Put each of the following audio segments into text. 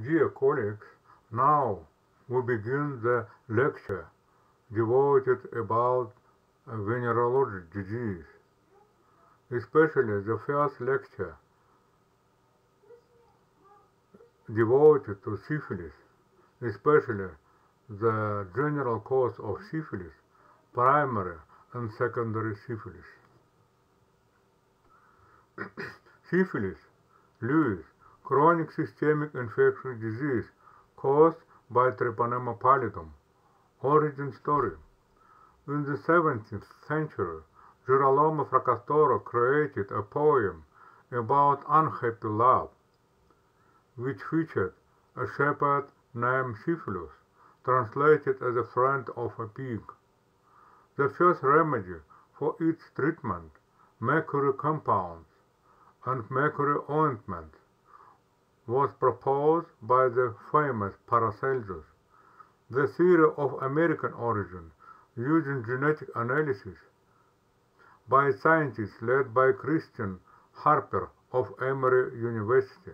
Dear colleagues, now we begin the lecture devoted about venereal disease, especially the first lecture devoted to syphilis, especially the general cause of syphilis, primary and secondary syphilis. syphilis, Lewis, chronic systemic infectious disease caused by Treponema pallidum. Origin story. In the 17th century, Girolamo Fracastoro created a poem about unhappy love, which featured a shepherd named Syphilus, translated as a friend of a pig. The first remedy for its treatment, mercury compounds and mercury ointment, was proposed by the famous Paracelsus. The theory of American origin, using genetic analysis by scientists led by Kristin Harper of Emory University,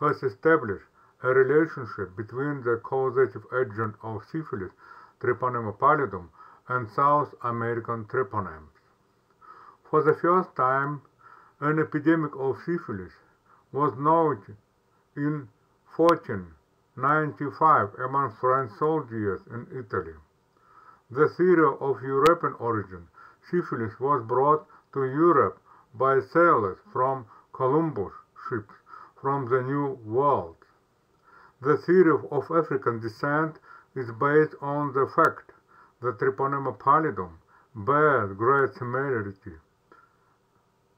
has established a relationship between the causative agent of syphilis, Treponema pallidum, and South American treponemes. For the first time, an epidemic of syphilis was noted in 1495 among French soldiers in Italy. The theory of European origin, syphilis was brought to Europe by sailors from Columbus ships from the New World. The theory of African descent is based on the fact that Treponema pallidum bears great similarity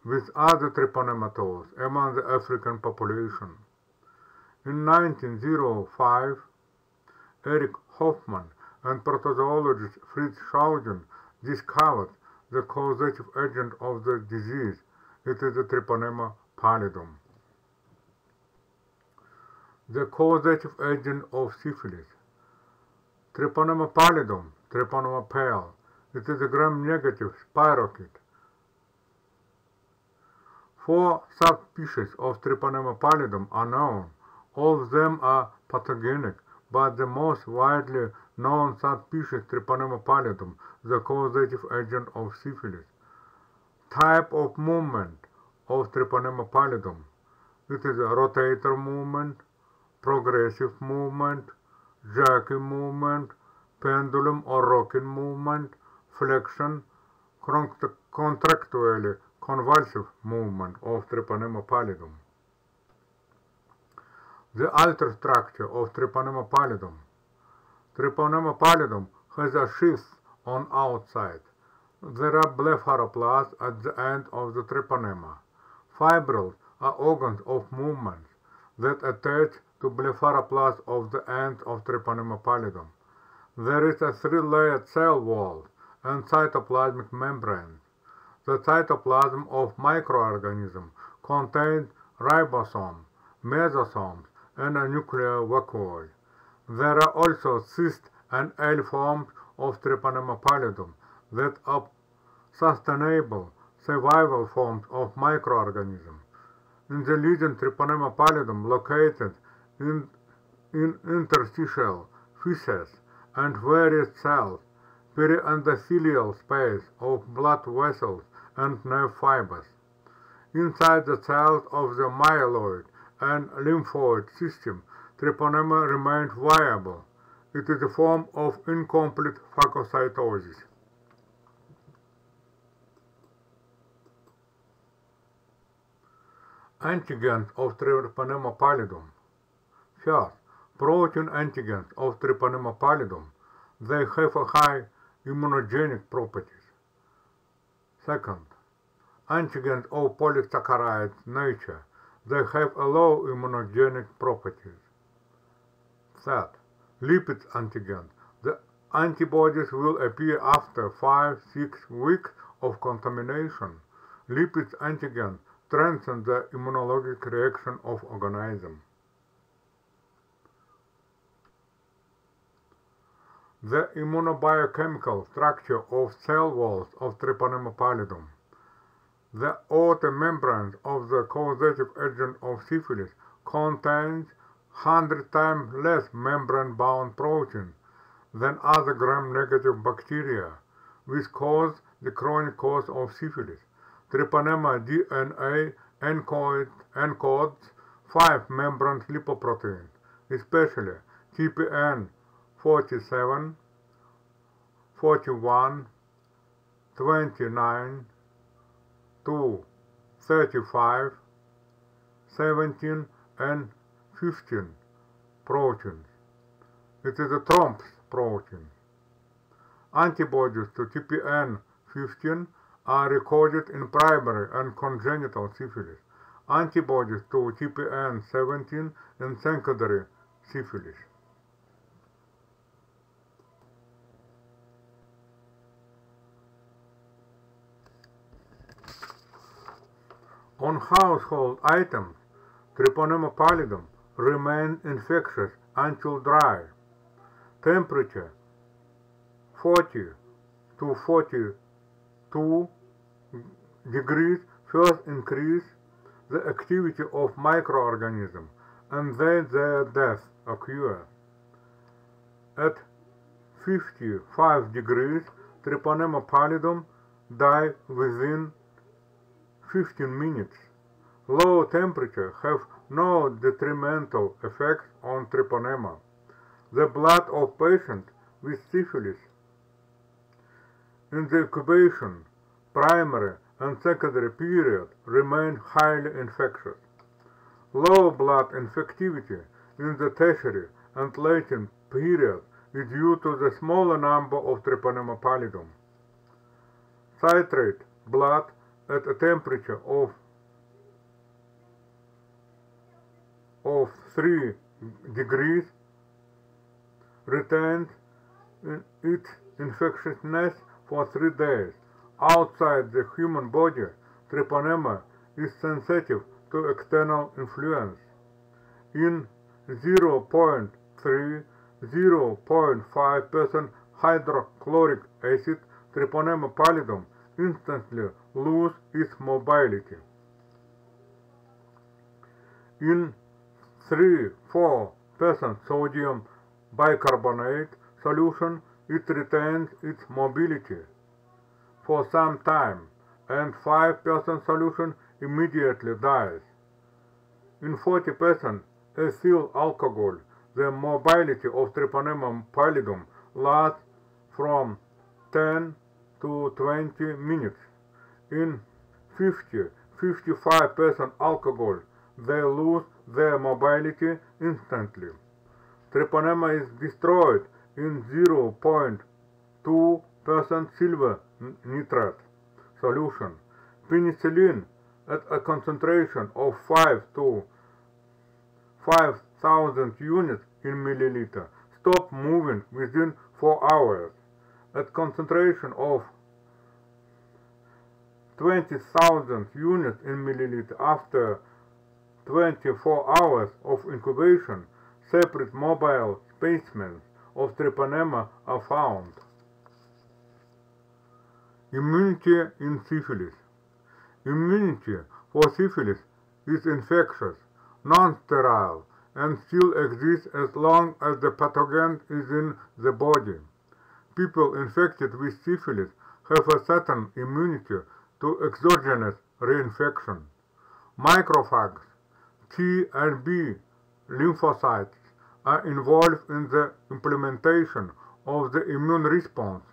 with other treponematoses among the African population. In 1905, Erich Hoffmann and protozoologist Fritz Schaudinn discovered the causative agent of the disease. It is the Treponema pallidum. The causative agent of syphilis. Treponema pallidum, Treponema pale. It is a gram-negative spirochete. Four subspecies of Treponema pallidum are known. All of them are pathogenic, but the most widely known subspecies Treponema pallidum, the causative agent of syphilis. Type of movement of Treponema pallidum. It is a rotator movement, progressive movement, jerky movement, pendulum or rocking movement, flexion, contractually convulsive movement of Treponema pallidum. The alter structure of Treponema pallidum. Treponema pallidum has a sheath on outside. There are blepharoplasts at the end of the treponema. Fibrils are organs of movement that attach to blepharoplasts of the end of Treponema pallidum. There is a three-layered cell wall and cytoplasmic membrane. The cytoplasm of microorganism contains ribosomes, mesosomes, and a nuclear vacuole. There are also cyst and L forms of Treponema pallidum that are sustainable survival forms of microorganisms. In the lesion Treponema pallidum located in, in interstitial fissures and various cells, periendothelial space of blood vessels and nerve fibers. Inside the cells of the myeloid and lymphoid system, treponema remains viable. It is a form of incomplete phagocytosis. Antigens of Treponema pallidum. First, protein antigens of Treponema pallidum. They have a high immunogenic properties. Second, antigens of polysaccharide nature. They have a low immunogenic properties. Third, lipid antigen. The antibodies will appear after 5-6 weeks of contamination. Lipid antigen strengthen the immunologic reaction of organism. The immunobiochemical structure of cell walls of Treponema pallidum. The outer membrane of the causative agent of syphilis contains 100 times less membrane-bound protein than other gram-negative bacteria, which cause the chronic cause of syphilis. Treponema DNA encode, encodes 5 membrane lipoproteins, especially TPN 47, 41, 29, 2, 35, 17, and 15 proteins. It is a TROMPS protein. Antibodies to TPN 15 are recorded in primary and congenital syphilis, antibodies to TPN 17 in secondary syphilis. On household items, Treponema pallidum remain infectious until dry. Temperature 40 to 42 degrees first increase the activity of microorganisms and then their death occurs. At 55 degrees, Treponema pallidum die within 15 minutes. Low temperature have no detrimental effect on treponema. The blood of patient with syphilis in the incubation, primary and secondary period remain highly infectious. Low blood infectivity in the tertiary and latent period is due to the smaller number of treponema pallidum. Citrate blood at a temperature of of 3 degrees retains its infectiousness for 3 days. Outside the human body, treponema is sensitive to external influence. In 0.3 0.5% hydrochloric acid, treponema pallidum instantly lose its mobility. In 3-4% sodium bicarbonate solution, it retains its mobility for some time and 5% solution immediately dies. In 40% ethyl alcohol, the mobility of Treponema pallidum lasts from 10 to 20 minutes. In 50-55% alcohol, they lose their mobility instantly. Treponema is destroyed in 0.2% silver nitrate solution. Penicillin at a concentration of 5 to 5000 units in milliliter stop moving within 4 hours. At concentration of 20,000 units in milliliter after 24 hours of incubation, separate mobile specimens of treponema are found. Immunity in syphilis. Immunity for syphilis is infectious, non-sterile, and still exists as long as the pathogen is in the body. People infected with syphilis have a certain immunity to exogenous reinfection. Macrophages, T and B lymphocytes are involved in the implementation of the immune response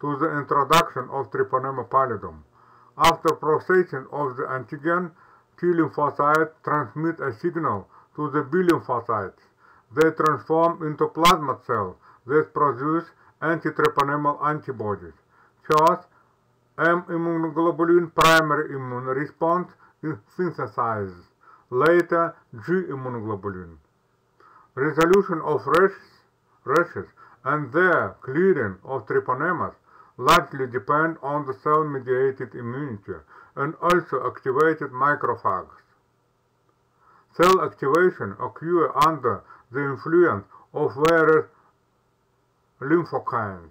to the introduction of Treponema pallidum. After processing of the antigen, T lymphocytes transmit a signal to the B lymphocytes. They transform into plasma cells that produce anti-treponemal antibodies. First, M immunoglobulin primary immune response is synthesized. Later, G immunoglobulin. Resolution of rashes, rashes and their clearing of treponemas largely depend on the cell-mediated immunity and also activated macrophages. Cell activation occurs under the influence of various lymphokines,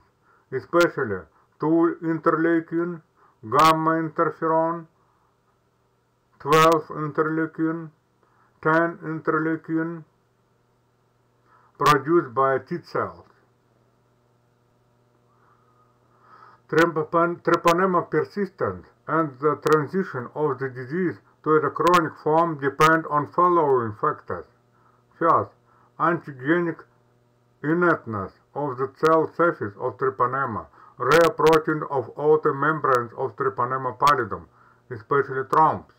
especially 2 interleukin, gamma interferon, 12 interleukin, 10 interleukin, produced by T cells. Treponema persistent and the transition of the disease to the chronic form depend on following factors. First, antigenic inertness of the cell surface of treponema, rare protein of outer membranes of treponema pallidum, especially TROMPs.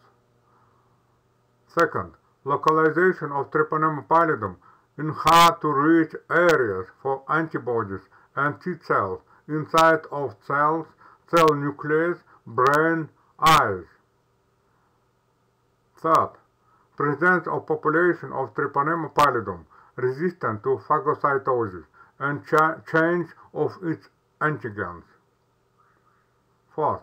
Second, localization of treponema pallidum in hard-to-reach areas for antibodies and T cells inside of cells, cell nucleus, brain, eyes. Third, presence of population of Treponema pallidum resistant to phagocytosis and cha change of its antigens. Fourth,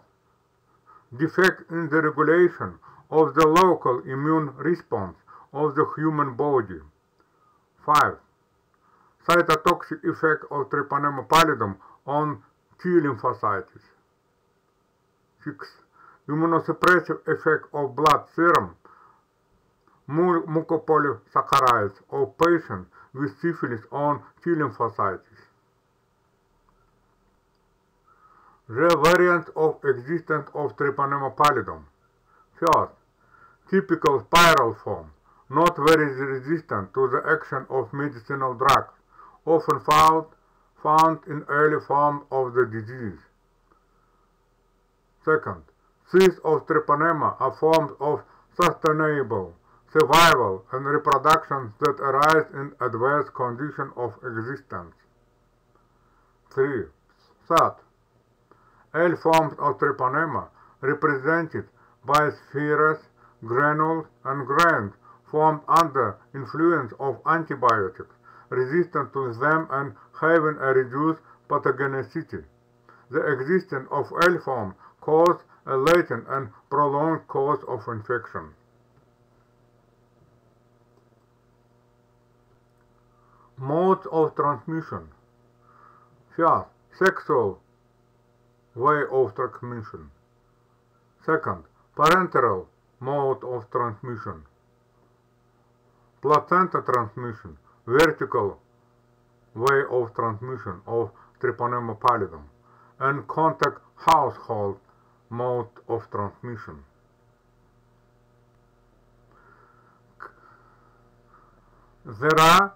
defect in the regulation of the local immune response of the human body. 5. Cytotoxic effect of Treponema pallidum on T lymphocytes. 6. Immunosuppressive effect of blood serum mucopolysaccharides of patients with syphilis on T lymphocytes. The variant of existence of Treponema pallidum. First, typical spiral form, not very resistant to the action of medicinal drugs, often found found in early form of the disease. Second, cysts of treponema are forms of sustainable survival and reproduction that arise in adverse condition of existence. 3. Third, L forms of treponema represented by spheres, granules, and grains formed under influence of antibiotics resistant to them and having a reduced pathogenicity. The existence of L form causes a latent and prolonged cause of infection. Modes of transmission. First, sexual way of transmission. Second, parenteral mode of transmission. Placenta transmission vertical way of transmission of Treponema pallidum and contact household mode of transmission. There are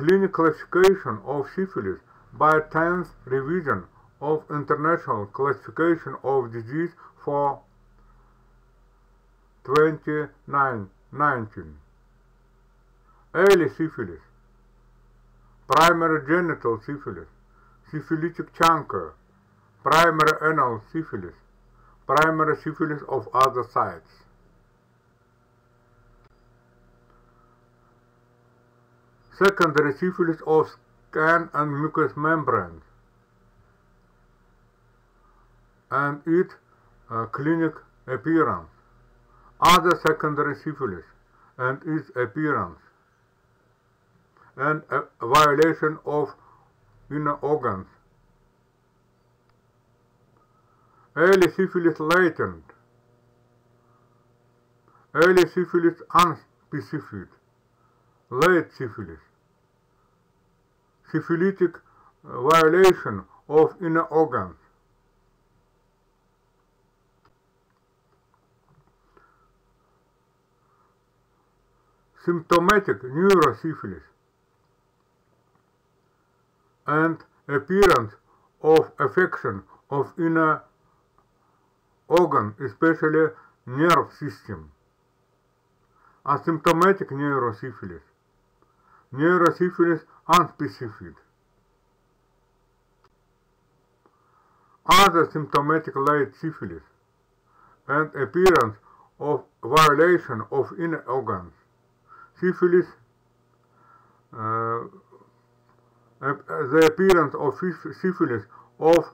clinical classification of syphilis by 10th revision of International Classification of Disease for 2019. Early syphilis, primary genital syphilis, syphilitic chancre, primary anal syphilis, primary syphilis of other sites. Secondary syphilis of skin and mucous membranes and its uh, clinic appearance. Other secondary syphilis and its appearance and a violation of inner organs. Early syphilis latent. Early syphilis unspecific. Late syphilis. Syphilitic uh, violation of inner organs. Symptomatic neurosyphilis and appearance of affection of inner organ, especially nerve system. Asymptomatic neurosyphilis. Neurosyphilis unspecific. Other symptomatic late syphilis and appearance of violation of inner organs. Syphilis uh, the appearance of syphilis of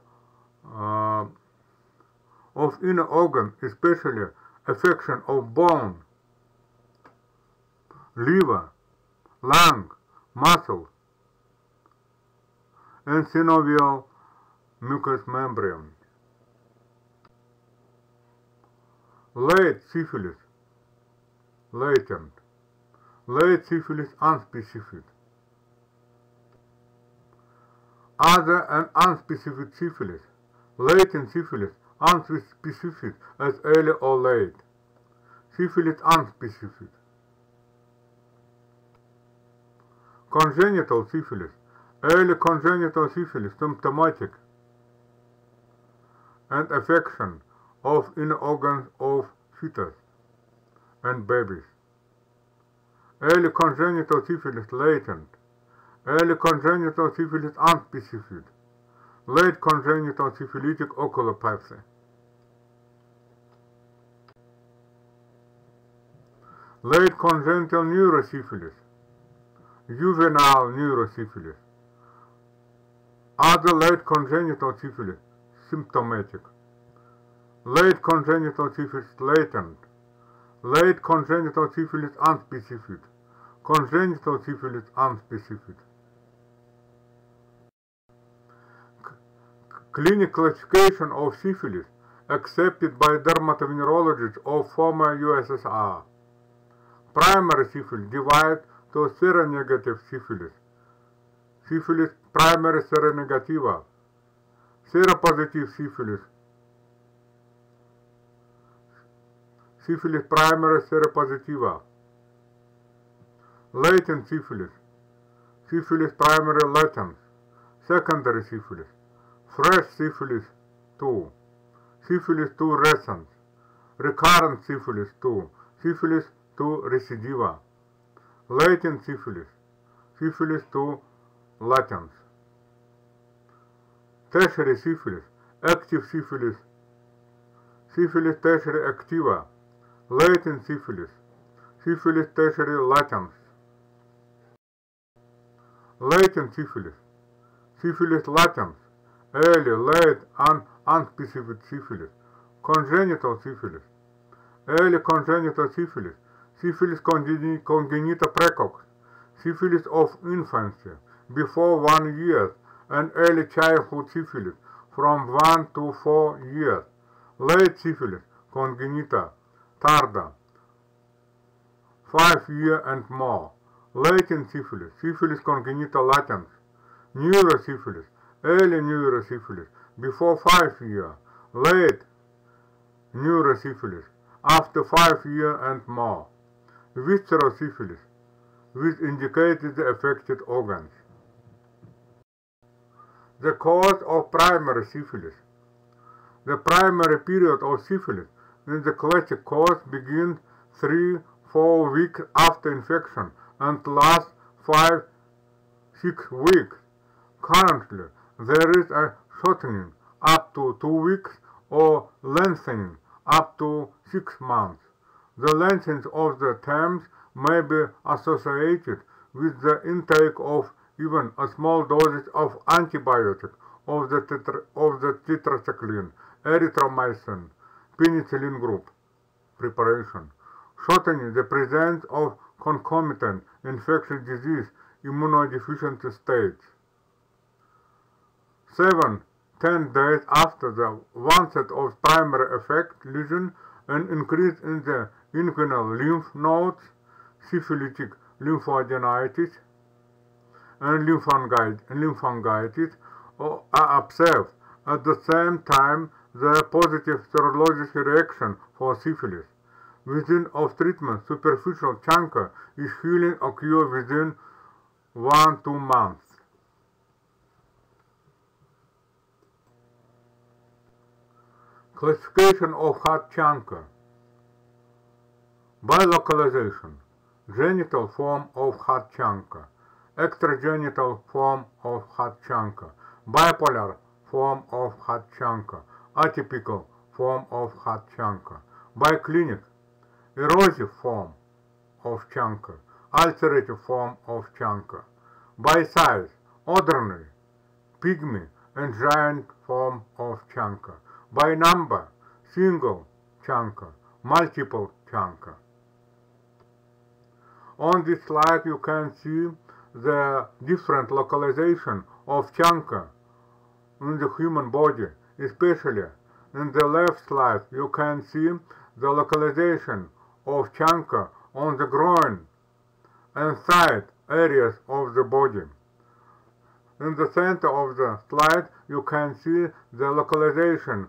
uh, of inner organ, especially affection of bone, liver, lung, muscle, and synovial mucous membrane. Late syphilis, latent, late syphilis unspecific, other and unspecific syphilis, latent syphilis, unspecific as early or late, syphilis unspecific, congenital syphilis, early congenital syphilis, symptomatic, and affection of inner organs of fetus and babies. Early congenital syphilis latent, early congenital syphilis unspecific, late congenital syphilitic oculopathy. Late congenital neurosyphilis, juvenile neurosyphilis, other late congenital syphilis, symptomatic, late congenital syphilis latent, late congenital syphilis unspecific, congenital syphilis unspecific. Clinical classification of syphilis accepted by dermatovenerologists of former USSR. Primary syphilis divided to seronegative syphilis, syphilis primary seronegativa, seropositive syphilis, syphilis primary seropositiva, latent syphilis, syphilis primary latent, secondary syphilis, fresh syphilis 2, syphilis 2 recent, recurrent syphilis 2, syphilis 2 recidiva, latent syphilis, syphilis 2 latens, tertiary syphilis, active syphilis, syphilis tertiary activa, latent syphilis, syphilis tertiary latens, latent syphilis, syphilis latens, early, late, and unspecific syphilis, congenital syphilis, early congenital syphilis, syphilis congenita precox, syphilis of infancy, before one year, and early childhood syphilis, from 1 to 4 years, late syphilis, congenita, tarda, 5 year and more, latent syphilis, syphilis congenita latens, neurosyphilis, early neurosyphilis, before 5 year, late neurosyphilis, after 5 year and more, visceral syphilis, which indicated the affected organs. The cause of primary syphilis. The primary period of syphilis in the classic course begins 3-4 weeks after infection and lasts 5-6 weeks. Currently, there is a shortening up to 2 weeks or lengthening up to 6 months. The lengthening of the terms may be associated with the intake of even a small dosage of antibiotic of the, tetra, of the tetracycline, erythromycin, penicillin group preparation, shortening the presence of concomitant infectious disease immunodeficiency states. 7. 10 days after the onset of primary effect lesion, an increase in the inguinal lymph nodes, syphilitic lymphoadenitis, and lymphangitis are observed. At the same time, the positive serologic reaction for syphilis. Within of treatment, superficial chancre is healing occur within 1-2 months. Classification of hard chancre. By localization, genital form of hard chancre, extragenital form of hard chancre, bipolar form of hard chancre, atypical form of hard chancre, biclinic, erosive form of chancre, ulcerative form of chancre, by size, ordinary, pygmy, and giant form of chancre, by number, single chancre, multiple chancre. On this slide you can see the different localization of chancre in the human body, especially in the left slide you can see the localization of chancre on the groin and side areas of the body. In the center of the slide, you can see the localization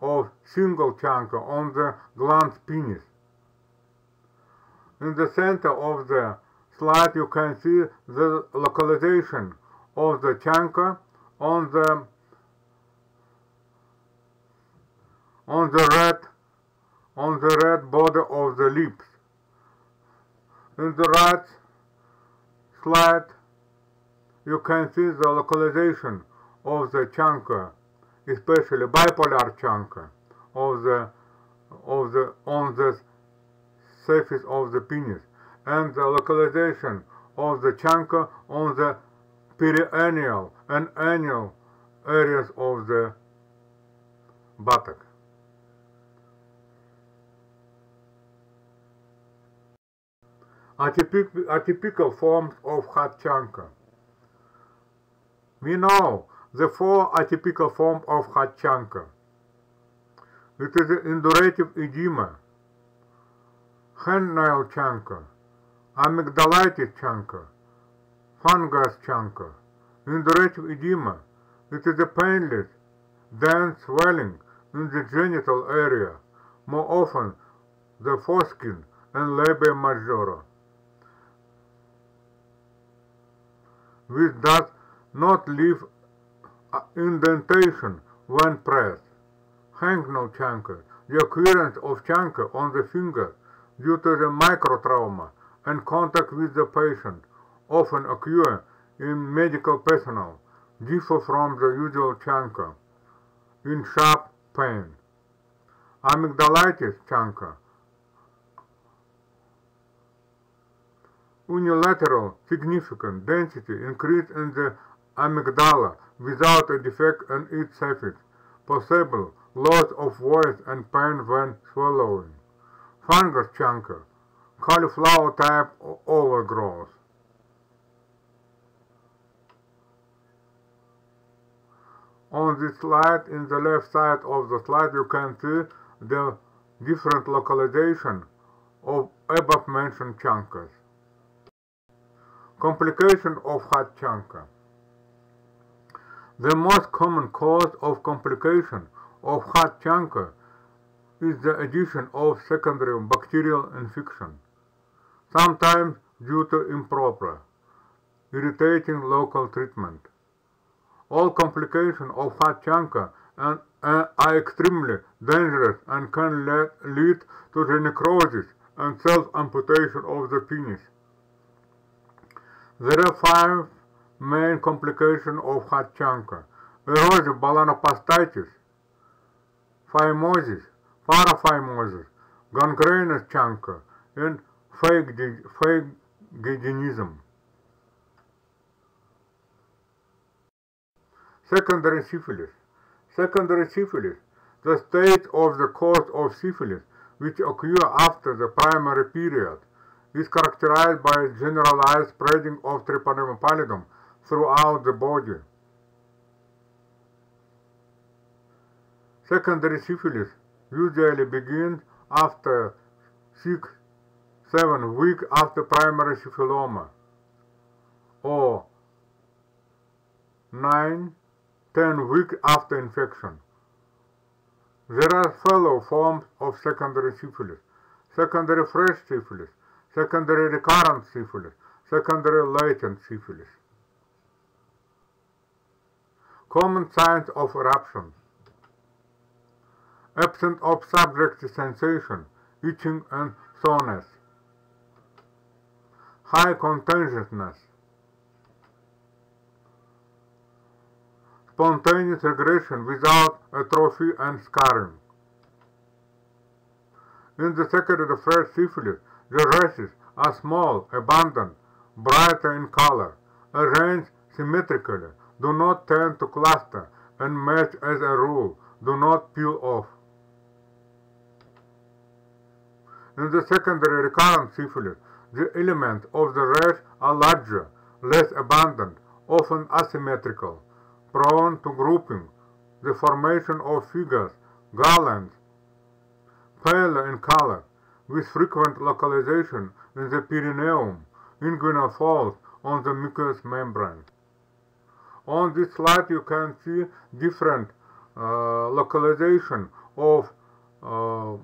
of single chancre on the glans penis. In the center of the slide, you can see the localization of the chancre on the on the red on the red border of the lips. In the right slide, you can see the localization of the chancre, especially bipolar chancre of the of the on the surface of the penis, and the localization of the chancre on the perianal and anal areas of the buttock. Atypic atypical forms of hot chancre. We know the four atypical forms of hot chancre. It is an indurative edema, nail chancre, amygdalitis chancre, fungus chancre, indurative edema. It is a painless, dense swelling in the genital area, more often the foreskin and labia majora. which does not leave uh, indentation when pressed. Hangnail chancre, the occurrence of chancre on the finger due to the microtrauma and contact with the patient often occur in medical personnel, differ from the usual chancre in sharp pain. Amygdalitis chancre unilateral significant density increase in the amygdala without a defect on its surface, possible loss of voice and pain when swallowing. Fungus chancre, cauliflower type overgrowth. On this slide, in the left side of the slide, you can see the different localization of above mentioned chancres. Complication of hot chancre. The most common cause of complication of hot chancre is the addition of secondary bacterial infection, sometimes due to improper, irritating local treatment. All complications of hot chancre and, uh, are extremely dangerous and can lead, lead to the necrosis and self-amputation of the penis. There are five main complications of hot chancre. Erosive balanoposthitis, phimosis, paraphimosis, gangrenous chancre, and phagedenism. Secondary syphilis. Secondary syphilis, the state of the course of syphilis which occur after the primary period is characterized by generalized spreading of Treponema pallidum throughout the body. Secondary syphilis usually begins after 6-7 weeks after primary syphiloma or 9-10 weeks after infection. There are fellow forms of secondary syphilis, secondary fresh syphilis, secondary recurrent syphilis, secondary latent syphilis. Common signs of eruption. Absent of subjective sensation, itching and soreness. High contagiousness. Spontaneous regression without atrophy and scarring. In the secondary fresh syphilis, the rashes are small, abundant, brighter in color, arranged symmetrically, do not tend to cluster, and match as a rule, do not peel off. In the secondary recurrent syphilis, the elements of the rash are larger, less abundant, often asymmetrical, prone to grouping, the formation of figures, garlands, paler in color, with frequent localization in the perineum, inguinal folds on the mucous membrane. On this slide you can see different uh, localization of uh,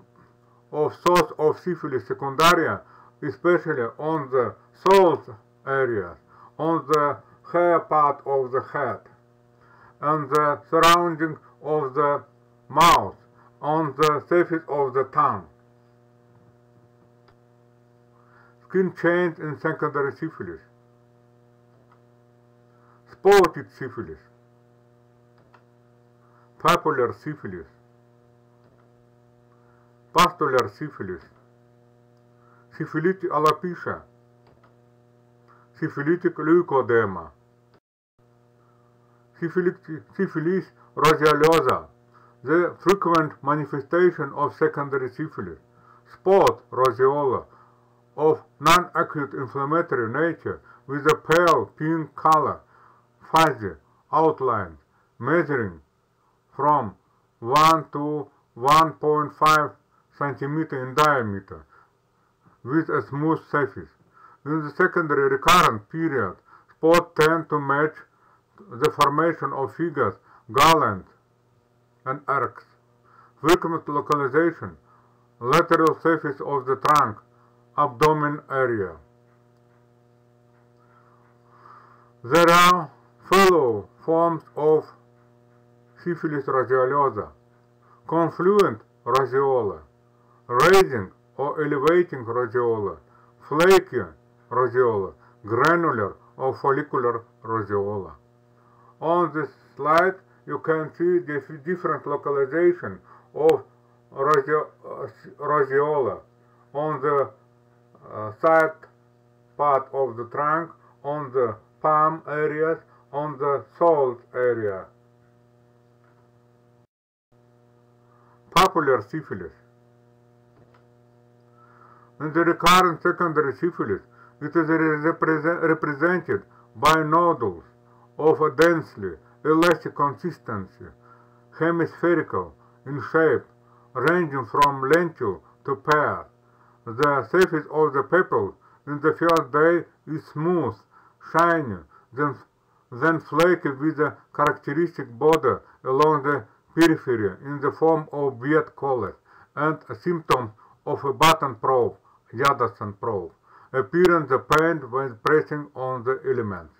of source of syphilis secundaria, especially on the soles areas, on the hair part of the head, and the surrounding of the mouth, on the surface of the tongue. Skin change in secondary syphilis. Spotted syphilis. Papular syphilis. Pustular syphilis. Syphilitic alopecia. Syphilitic leukoderma. Syphilis roseosa, the frequent manifestation of secondary syphilis. Spot roseola of non-acute inflammatory nature with a pale pink color, fuzzy outline, measuring from 1 to 1.5 centimeter in diameter, with a smooth surface. In the secondary recurrent period, spots tend to match the formation of figures, garlands, and arcs. Frequent localization, lateral surface of the trunk, abdomen area. There are fellow forms of syphilis roseosa, confluent roseola, raising or elevating roseola, flaky roseola, granular or follicular roseola. On this slide you can see the different localization of roseola on the uh, side part of the trunk, on the palm areas, on the soles area. Papular syphilis. In the recurrent secondary syphilis, it is represented by nodules of a densely elastic consistency, hemispherical in shape, ranging from lentil to pear. The surface of the papule in the first day is smooth, shiny, then, then flaky with a characteristic border along the periphery in the form of weird colors and a symptom of a button probe, Jadassohn probe, appearing the paint when pressing on the elements.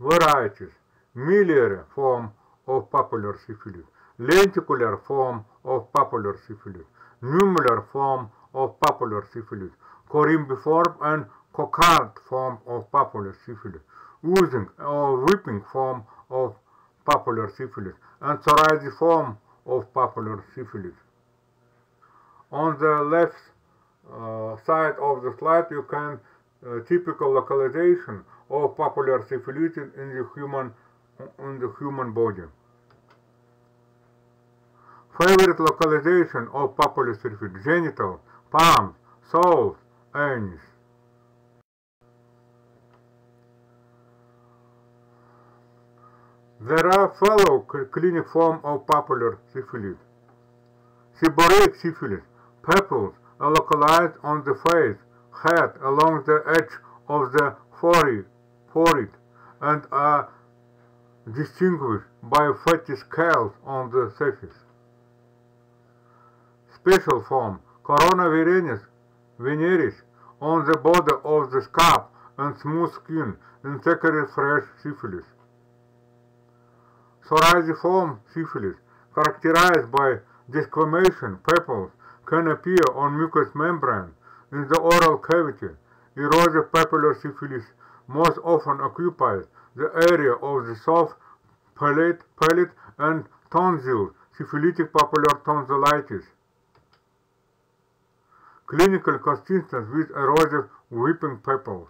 Varieties. Miliary form of papular syphilis, lenticular form of papular syphilis, nummular form of papular syphilis, corymbiform and coccard form of papular syphilis, oozing or weeping form of papular syphilis, and psoriasis form of papular syphilis. On the left side of the slide you can uh, typical localization of papular syphilis in the human in the human body. Favorite localization of papular syphilis: genital, palms, soles, anus. There are fellow clinic form of papular syphilis. Seborrheic syphilis. Papules are localized on the face, head, along the edge of the forehead, and are distinguished by fatty scales on the surface. Special form Corona veneris, on the border of the scalp and smooth skin in secondary fresh syphilis. Psoriasiform syphilis, characterized by desquamation, papules, can appear on mucous membrane in the oral cavity. Erosive syphilis most often occupies the area of the soft palate, palate and tonsil, syphilitic papular tonsillitis. Clinical consistent with erosive weeping papules.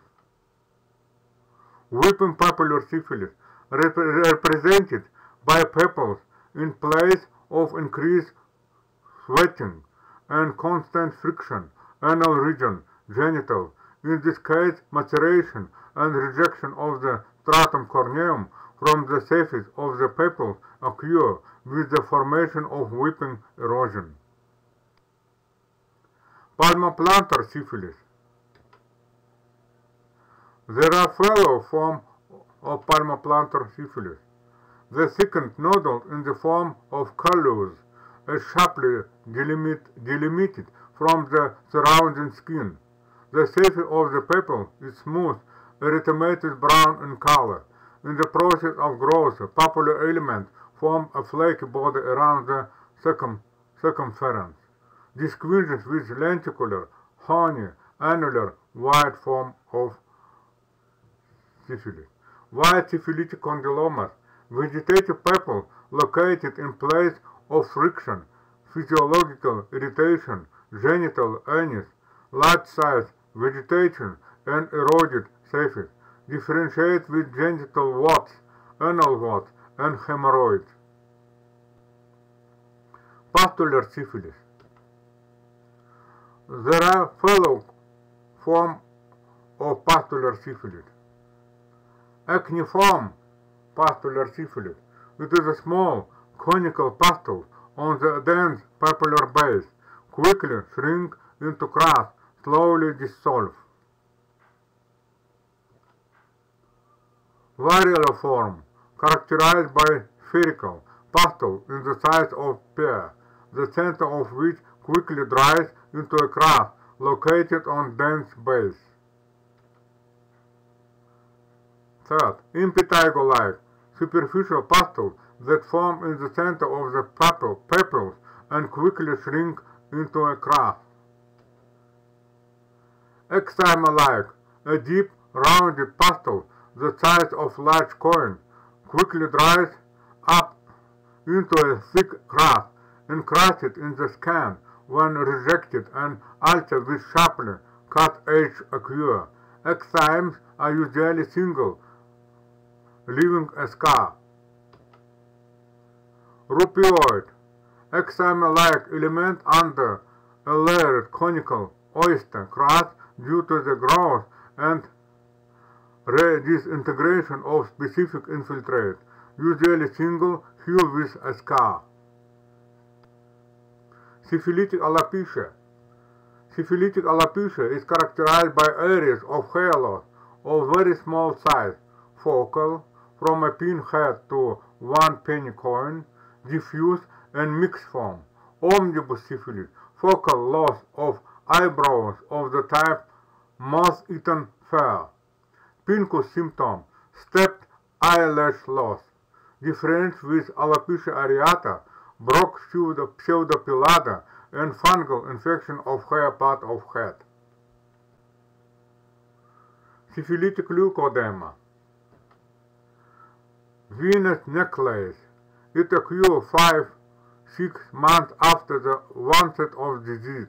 Weeping papular syphilis rep represented by papules in place of increased sweating and constant friction, anal region, genital, in this case maceration and rejection of the stratum corneum from the surface of the papule occur with the formation of weeping erosion. Palmoplantar syphilis. There are fellow form of palmoplantar syphilis. The thickened nodule in the form of callus sharply delimit, delimited from the surrounding skin. The surface of the papule is smooth, erythematous brown in color. In the process of growth, papillary elements form a flaky body around the circum, circumference. This coincides with lenticular, horny, annular, white form of syphilis. White syphilitic condylomas, vegetative papule located in place of friction, physiological irritation, genital anus, large size, vegetation, and eroded surface. Differentiate with genital warts, anal warts, and hemorrhoids. Pustular syphilis. There are fellow form of pustular syphilis. Acneiform pustular syphilis. It is a small conical pustule on the dense papillary base, quickly shrink into crust, slowly dissolve. Varioliform, characterized by spherical pustule in the size of pear, the center of which quickly dries into a crust located on dense base. Third, impetigo-like, superficial pustules that form in the center of the papule, papules and quickly shrink into a crust. Ecthyma-like, a deep, rounded pustule the size of large coin, quickly dries up into a thick crust, encrusted in the skin when rejected and altered with sharply cut edge occur. Ecthymas are usually single, leaving a scar. Rupioid, ecthyma-like element under a layered conical oyster crust due to the growth and disintegration of specific infiltrate, usually single, heal with a scar. Syphilitic alopecia. Syphilitic alopecia is characterized by areas of hair loss of very small size, focal, from a pin head to one penny coin, diffuse and mixed form, omnibus syphilis, focal loss of eyebrows of the type moth-eaten fur, Pinkus symptom, stepped eyelash loss, difference with alopecia areata, Brocq pseudopelada, and fungal infection of hair part of head. Syphilitic leukoderma. Venus necklace. It occurs 5-6 months after the onset of disease.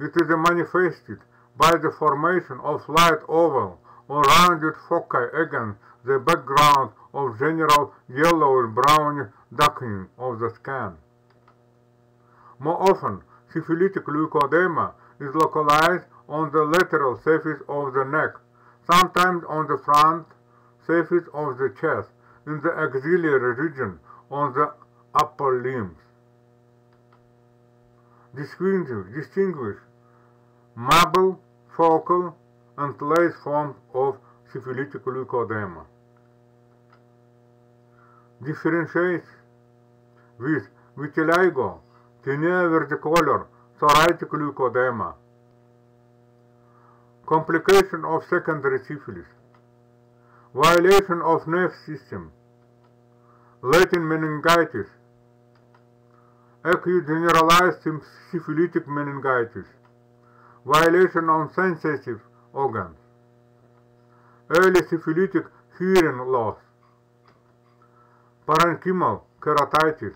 It is manifested by the formation of light oval or rounded foci against the background of general yellowish-brown darkening of the skin. More often, syphilitic leukoderma is localized on the lateral surface of the neck, sometimes on the front surface of the chest, in the axillary region, on the upper limbs. Distinguish, distinguish marble, focal, and lace forms of syphilitic leukoderma. Differentiates with vitiligo, tinea versicolor, psoriatic leukoderma. Complication of secondary syphilis. Violation of nerve system. Latent meningitis. Acute generalized syphilitic meningitis. Violation of sensitive organs. Early syphilitic hearing loss. Parenchymal keratitis.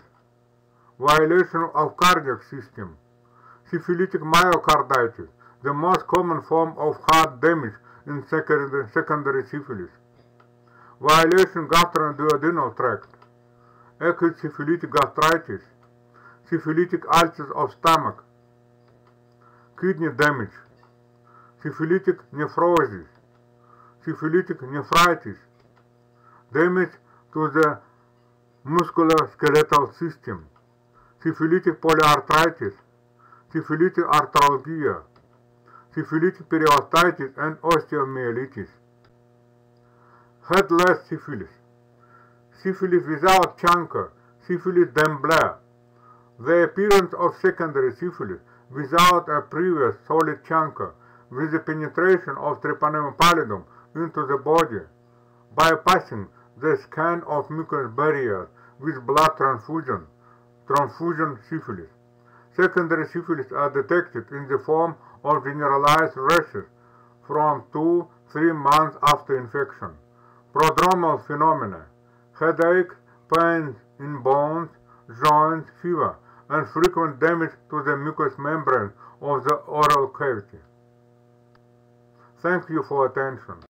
Violation of cardiac system. Syphilitic myocarditis, the most common form of heart damage in secondary syphilis. Violation gastroduodenal tract. Acute syphilitic gastritis. Syphilitic ulcers of stomach. Kidney damage. Syphilitic nephrosis. Syphilitic nephritis. Damage to the musculoskeletal system. Syphilitic polyarthritis. Syphilitic arthralgia. syphilitic periostitis and osteomyelitis. Headless syphilis. Syphilis without chancre, syphilis d'emblée. The appearance of secondary syphilis without a previous solid chancre with the penetration of Treponema pallidum into the body, by bypassing the scan of mucous barrier with blood transfusion, transfusion syphilis. Secondary syphilis are detected in the form of generalized rashes from 2-3 months after infection. Prodromal phenomena, headache, pains in bones, joints, fever, and frequent damage to the mucous membrane of the oral cavity. Thank you for attention.